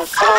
Oh, oh.